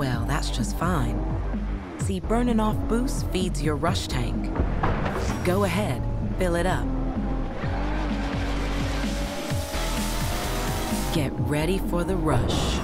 Well, that's just fine. See, burning off boost feeds your rush tank. Go ahead, fill it up. Get ready for the rush.